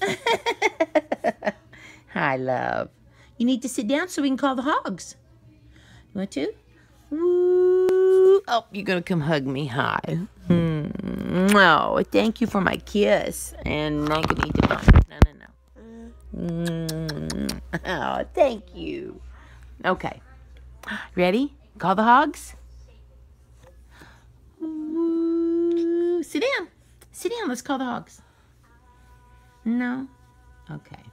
Hi, love. You need to sit down so we can call the hogs. You want to? Oh, you're going to come hug me. Hi. Mm. Oh, thank you for my kiss. And going to eat the bone. No, no, no. Mm. Oh, thank you. Okay. Ready? Call the hogs? Sit down. Sit down. Let's call the hogs. No? Okay.